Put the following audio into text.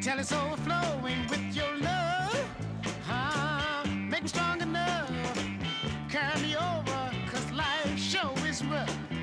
till it's overflowing with your love. Ah, make me strong enough, carry me over, cause life sure is rough.